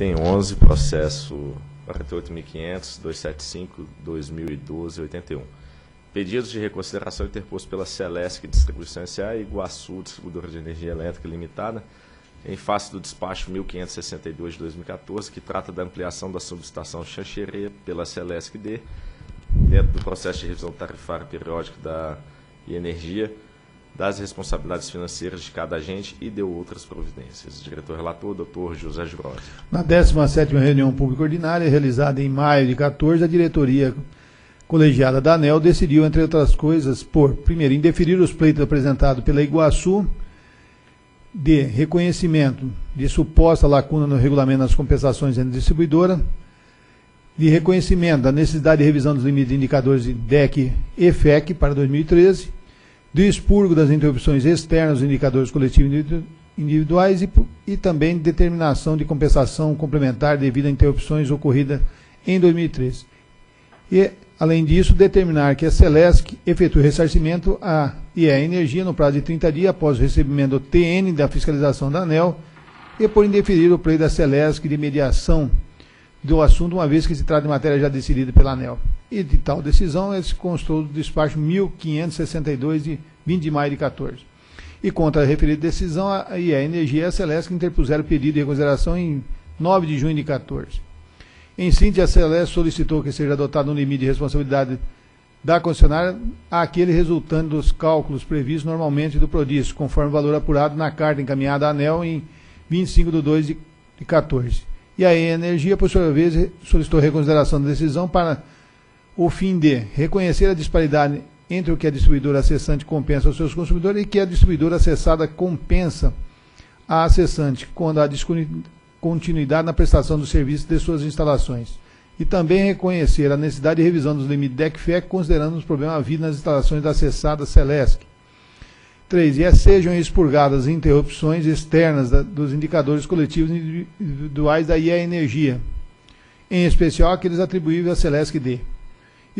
item 11, processo 48.500.275.2012.81. Pedidos de reconsideração interposto pela Celesc Distribuição S.A. e Iguaçu Distribuidora de Energia Elétrica Limitada, em face do despacho 1562 de 2014, que trata da ampliação da subestação Xanxerê pela Celesc D, dentro do processo de revisão tarifária periódica da Energia, das responsabilidades financeiras de cada agente e deu outras providências. Diretor relator, doutor José Jurode. Na 17ª reunião pública ordinária, realizada em maio de 14, a diretoria colegiada da ANEL decidiu, entre outras coisas, por, primeiro, indeferir os pleitos apresentados pela Iguaçu de reconhecimento de suposta lacuna no regulamento das compensações entre distribuidora, de reconhecimento da necessidade de revisão dos limites de indicadores de DEC e FEC para 2013, do expurgo das interrupções externas dos indicadores coletivos individuais e, e também determinação de compensação complementar devido a interrupções ocorridas em 2013. E, além disso, determinar que a Celesc efetue ressarcimento à e a Energia no prazo de 30 dias após o recebimento do TN da fiscalização da ANEL e por indeferir o pleito da Celesc de mediação do assunto, uma vez que se trata de matéria já decidida pela ANEL. E de tal decisão, esse constou do despacho 1562 de 20 de maio de 14. E contra a referida decisão, a IE Energia e a Celeste interpuseram pedido de reconsideração em 9 de junho de 14. Em síntese, a Celeste solicitou que seja adotado um limite de responsabilidade da concessionária àquele resultante dos cálculos previstos normalmente do Prodis, conforme o valor apurado na carta encaminhada à ANEL em 25 de 2 de 14. E a Energia, por sua vez, solicitou reconsideração da decisão para o fim de reconhecer a disparidade entre o que a distribuidora acessante compensa aos seus consumidores e que a distribuidora acessada compensa a acessante quando há continuidade na prestação do serviço de suas instalações. E também reconhecer a necessidade de revisão dos limites DECFEC, considerando os problemas havidos nas instalações da acessada Celesc. 3. E sejam expurgadas interrupções externas da, dos indicadores coletivos individuais da IA Energia, em especial aqueles atribuíveis à Celesc D.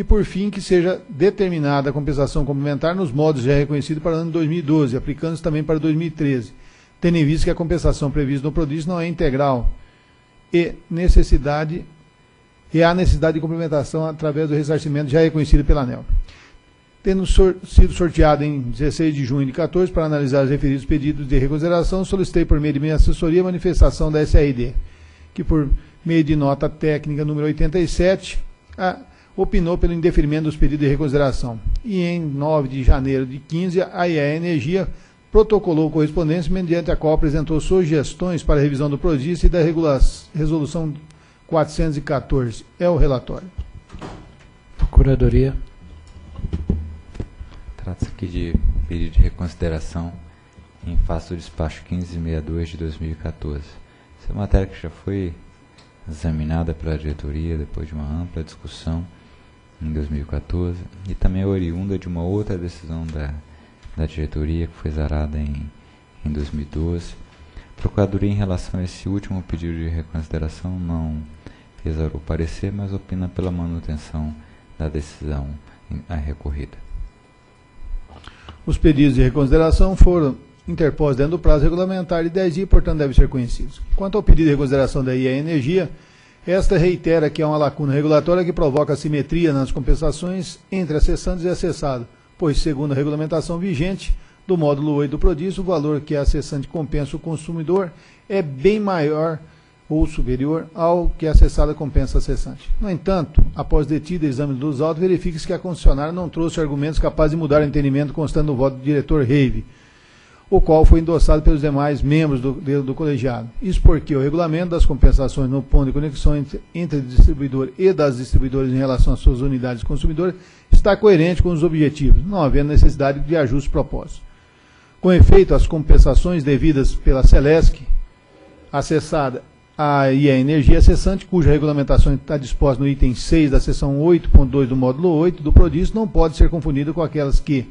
E, por fim, que seja determinada a compensação complementar nos modos já reconhecidos para o ano 2012, aplicando-se também para 2013, tendo em vista que a compensação prevista no prodígio não é integral e necessidade e há necessidade de complementação através do ressarcimento já reconhecido pela ANEL. Tendo sor sido sorteado em 16 de junho de 14 para analisar os referidos pedidos de reconsideração, solicitei por meio de minha assessoria a manifestação da SRD, que por meio de nota técnica número 87, a opinou pelo indeferimento dos pedidos de reconsideração. E em 9 de janeiro de 15, a IE Energia protocolou correspondência mediante a qual apresentou sugestões para a revisão do PRODIS e da resolução 414. É o relatório. Procuradoria. Trata-se aqui de pedido de reconsideração em face do despacho 1562 de 2014. Essa é uma matéria que já foi examinada pela diretoria depois de uma ampla discussão em 2014 e também é oriunda de uma outra decisão da, da diretoria que foi zarada em, em 2012. A Procuradoria, em relação a esse último pedido de reconsideração, não o parecer, mas opina pela manutenção da decisão a recorrida. Os pedidos de reconsideração foram interpostos dentro do prazo regulamentar de 10 dias, portanto, devem ser conhecidos. Quanto ao pedido de reconsideração da IA Energia, esta reitera que há uma lacuna regulatória que provoca assimetria nas compensações entre acessantes e acessado, pois, segundo a regulamentação vigente do módulo 8 do prodígio, o valor que a acessante compensa o consumidor é bem maior ou superior ao que a acessada compensa a acessante. No entanto, após detido o exame dos autos, verifica-se que a concessionária não trouxe argumentos capazes de mudar o entendimento constando no voto do diretor Reive o qual foi endossado pelos demais membros do, do, do, colegiado. Isso porque o regulamento das compensações no ponto de conexão entre, entre o distribuidor e das distribuidoras em relação às suas unidades consumidoras está coerente com os objetivos, não havendo necessidade de ajustes propostos. Com efeito, as compensações devidas pela Celesc, acessada a, e a energia acessante, cuja regulamentação está disposta no item 6 da seção 8.2 do módulo 8 do PRODIS, não pode ser confundida com aquelas que,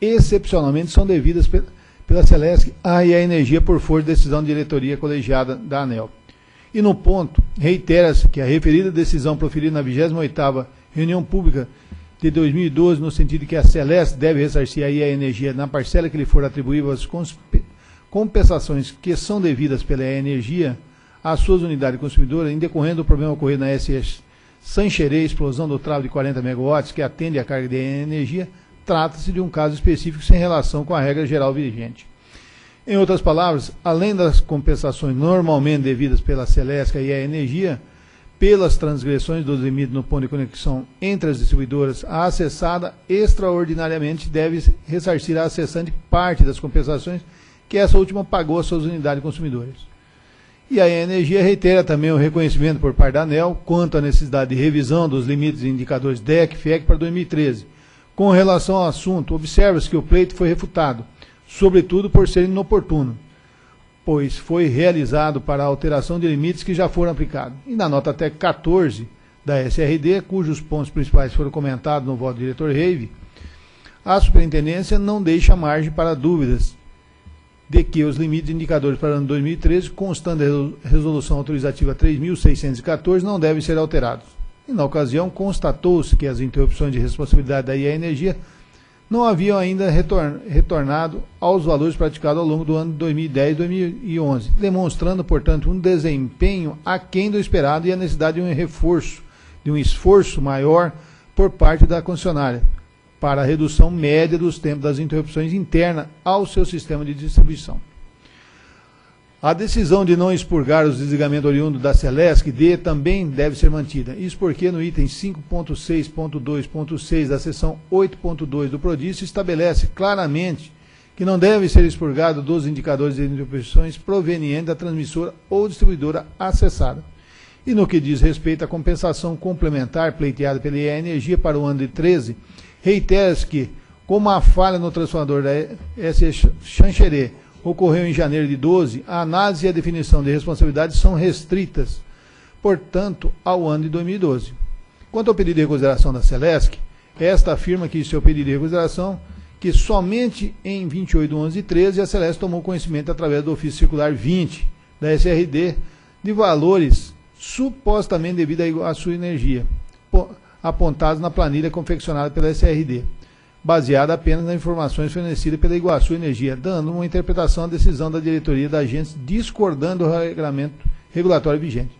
excepcionalmente, são devidas pela pela Celesc a e a energia por força de decisão de diretoria colegiada da ANEL. E no ponto, reitera-se que a referida decisão proferida na 28ª reunião pública de 2012, no sentido que a Celeste deve ressarcir a IA Energia na parcela que lhe for atribuível as compensações que são devidas pela Energia às suas unidades consumidoras em decorrência do problema ocorrido na SS Sancherê, explosão do travo de 40 megawatts que atende a carga de energia, trata-se de um caso específico sem relação com a regra geral vigente. Em outras palavras, além das compensações normalmente devidas pela Celesca e a Energia, pelas transgressões dos limites no ponto de conexão entre as distribuidoras, a acessada extraordinariamente deve ressarcir a acessante parte das compensações que essa última pagou às suas unidades consumidoras. E a energia reitera também o reconhecimento por parte da ANEL quanto à necessidade de revisão dos limites e indicadores DEC e FIEC para 2013. Com relação ao assunto, observa-se que o pleito foi refutado, sobretudo por ser inoportuno, pois foi realizado para a alteração de limites que já foram aplicados. E na nota até 14 da SRD, cujos pontos principais foram comentados no voto do diretor Reive, a superintendência não deixa margem para dúvidas de que os limites indicadores para o ano 2013, constando a resolução autorizativa 3.614, não devem ser alterados. E na ocasião, constatou-se que as interrupções de responsabilidade da IA Energia não haviam ainda retornado aos valores praticados ao longo do ano 2010 e 2011, demonstrando, portanto, um desempenho aquém do esperado e a necessidade de um reforço, de um esforço maior por parte da concessionária, para a redução média dos tempos das interrupções internas ao seu sistema de distribuição. A decisão de não expurgar os desligamentos oriundos da Celesc D também deve ser mantida. Isso porque no item 5.6.2.6 da seção 8.2 do Prodício estabelece claramente que não deve ser expurgado dos indicadores de interrupções provenientes da transmissora ou distribuidora acessada. E no que diz respeito à compensação complementar pleiteada pela EA Energia para o ano de 13, Reitera-se que, como a falha no transformador da S. Chancheré ocorreu em janeiro de 12, a análise e a definição de responsabilidades são restritas, portanto, ao ano de 2012. Quanto ao pedido de reconsideração da Celesc, esta afirma que seu pedido de reconsideração que somente em 28 de 11 de 13 a Celeste tomou conhecimento através do ofício circular 20 da SRD de valores supostamente devido à sua energia apontados na planilha confeccionada pela SRD, baseada apenas nas informações fornecidas pela Iguaçu Energia, dando uma interpretação à decisão da diretoria da agência discordando do regulamento regulatório vigente.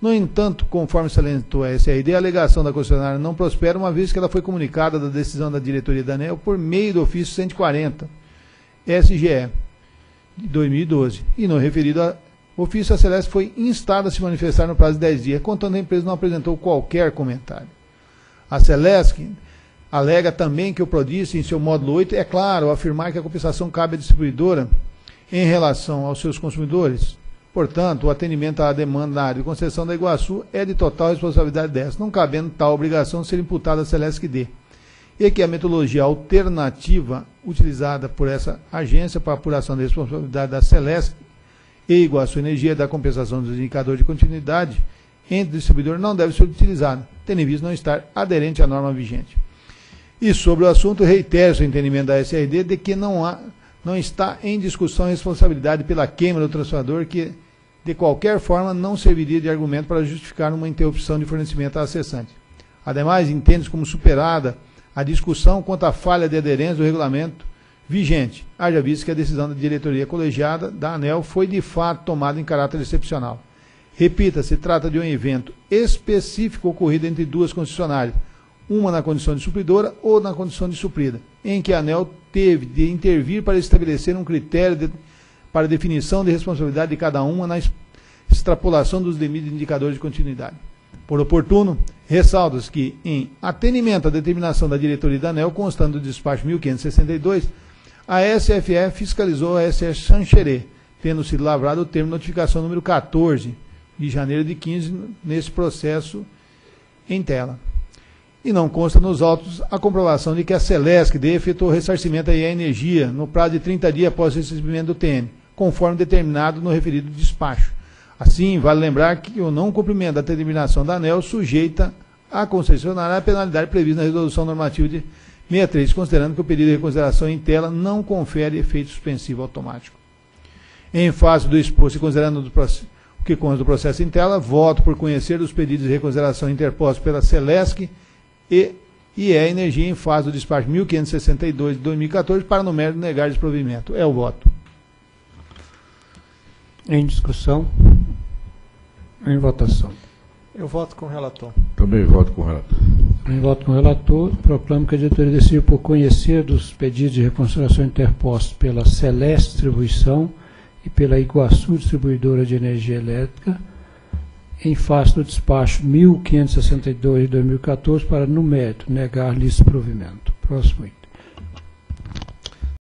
No entanto, conforme salientou a SRD, a alegação da concessionária não prospera, uma vez que ela foi comunicada da decisão da diretoria da ANEL por meio do ofício 140, SGE, de 2012, e no referido a ofício, a Celeste foi instada a se manifestar no prazo de 10 dias, contando a empresa não apresentou qualquer comentário. A Celesc alega também que o Prodício, em seu módulo 8, é claro, afirmar que a compensação cabe à distribuidora em relação aos seus consumidores. Portanto, o atendimento à demanda na área de concessão da Iguaçu é de total responsabilidade dessa, não cabendo tal obrigação ser imputada à Celesc D. E que a metodologia alternativa utilizada por essa agência para apuração da responsabilidade da Celesc e Iguaçu Energia da compensação dos indicadores de continuidade entre distribuidor não deve ser utilizada, tendo em vista não estar aderente à norma vigente. E sobre o assunto, reitero o entendimento da SRD de que não, há, não está em discussão a responsabilidade pela queima do transformador, que de qualquer forma não serviria de argumento para justificar uma interrupção de fornecimento à acessante. Ademais, entende-se como superada a discussão quanto à falha de aderência do regulamento vigente, haja visto que a decisão da diretoria colegiada da ANEL foi de fato tomada em caráter excepcional. Repita, se trata de um evento específico ocorrido entre duas concessionárias, uma na condição de supridora ou na condição de suprida, em que a ANEL teve de intervir para estabelecer um critério de, para definição de responsabilidade de cada uma na extrapolação dos limites indicadores de continuidade. Por oportuno, ressalta-se que, em atendimento à determinação da diretoria da ANEL, constando do despacho 1562, a SFE fiscalizou a SS Sancheré, tendo sido lavrado o termo de notificação número 14, de janeiro de 15 nesse processo em tela. E não consta nos autos a comprovação de que a Celesc de efetuou ressarcimento à energia no prazo de 30 dias após o recebimento do TN, conforme determinado no referido despacho. Assim, vale lembrar que o não cumprimento da determinação da ANEL sujeita a concessionária a penalidade prevista na resolução normativa de 63, considerando que o pedido de reconsideração em tela não confere efeito suspensivo automático. Em face do exposto e considerando o que consta do processo em tela, voto por conhecer os pedidos de reconsideração interpostos pela Celesc e e é energia em fase do despacho 1562 de 2014 para no mérito negar desprovimento. É o voto. Em discussão. Em votação. Eu voto com o relator. Também voto com o relator. Em voto com o relator, proclamo que a diretoria decidiu por conhecer dos pedidos de reconsideração interpostos pela Celeste Distribuição e pela Iguaçu Distribuidora de Energia Elétrica, em face do despacho 1562 de 2014, para, no mérito, negar-lhes provimento. Próximo item.